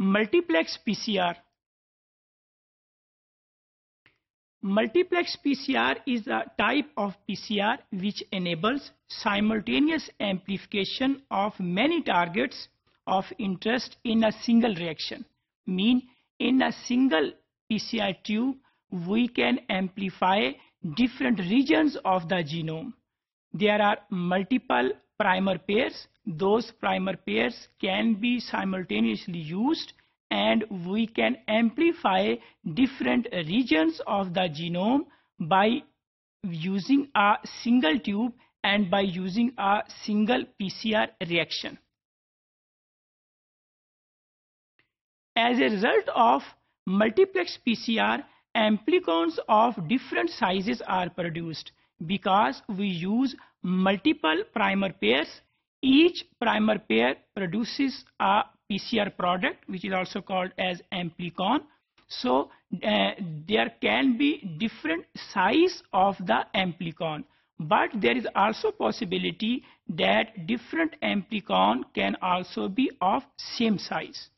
multiplex PCR. Multiplex PCR is a type of PCR which enables simultaneous amplification of many targets of interest in a single reaction. Mean in a single PCR tube, we can amplify different regions of the genome. There are multiple primer pairs. Those primer pairs can be simultaneously used and we can amplify different regions of the genome by using a single tube and by using a single PCR reaction. As a result of multiplex PCR, amplicons of different sizes are produced because we use multiple primer pairs. Each primer pair produces a PCR product which is also called as amplicon. So uh, there can be different size of the amplicon but there is also possibility that different amplicon can also be of same size.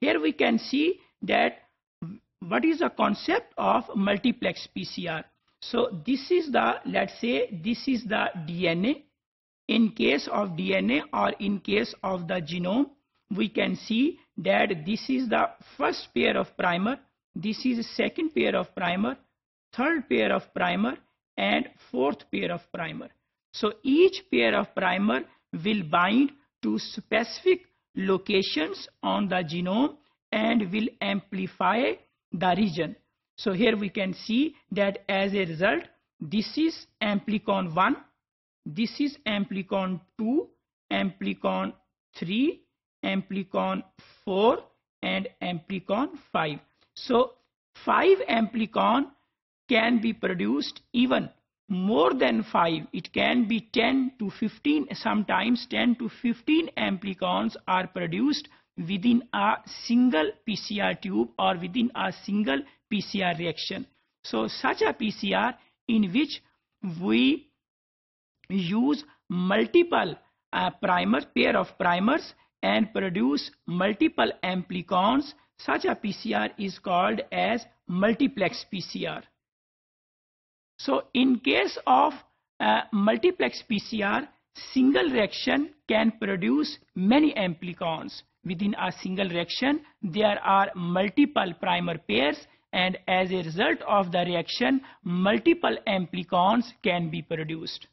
Here we can see that what is the concept of multiplex PCR. So this is the, let's say this is the DNA. In case of DNA or in case of the genome, we can see that this is the first pair of primer, this is second pair of primer, third pair of primer and fourth pair of primer. So each pair of primer will bind to specific locations on the genome and will amplify the region. So here we can see that as a result, this is amplicon 1, this is amplicon 2, amplicon 3, amplicon 4 and amplicon 5. So 5 amplicon can be produced even more than 5 it can be 10 to 15 sometimes 10 to 15 amplicons are produced within a single PCR tube or within a single PCR reaction. So such a PCR in which we use multiple uh, primers, pair of primers and produce multiple amplicons, such a PCR is called as multiplex PCR. So in case of uh, multiplex PCR, single reaction can produce many amplicons within a single reaction there are multiple primer pairs and as a result of the reaction multiple amplicons can be produced.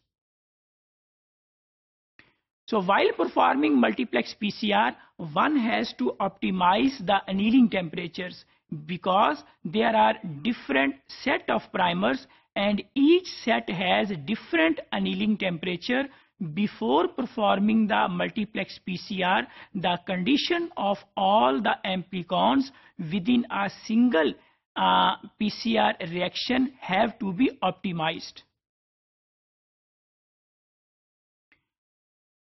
So while performing multiplex PCR one has to optimize the annealing temperatures because there are different set of primers and each set has different annealing temperature before performing the multiplex PCR, the condition of all the amplicons within a single uh, PCR reaction have to be optimized.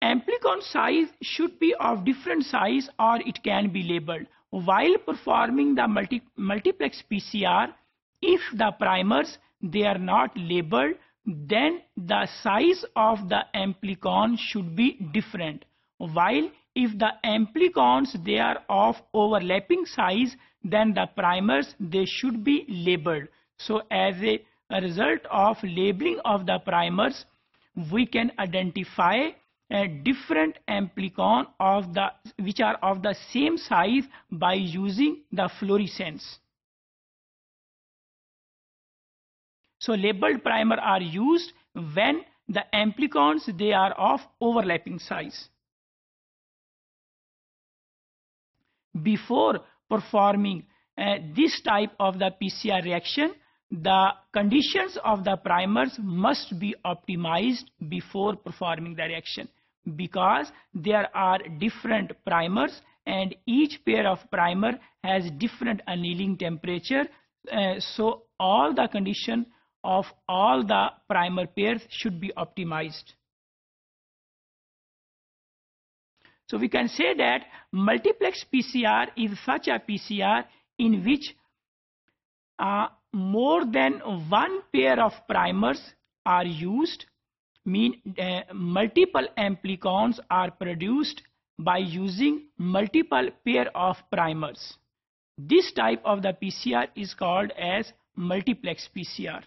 Amplicon size should be of different size or it can be labeled. While performing the multi multiplex PCR, if the primers they are not labeled, then the size of the amplicon should be different. While if the amplicons they are of overlapping size, then the primers they should be labeled. So as a, a result of labeling of the primers, we can identify different amplicon of the which are of the same size by using the fluorescence. So labeled primer are used when the amplicons they are of overlapping size. Before performing uh, this type of the PCR reaction, the conditions of the primers must be optimized before performing the reaction because there are different primers and each pair of primer has different annealing temperature. Uh, so all the condition of all the primer pairs should be optimized. So we can say that multiplex PCR is such a PCR in which uh, more than one pair of primers are used, mean uh, multiple amplicons are produced by using multiple pair of primers. This type of the PCR is called as multiplex PCR.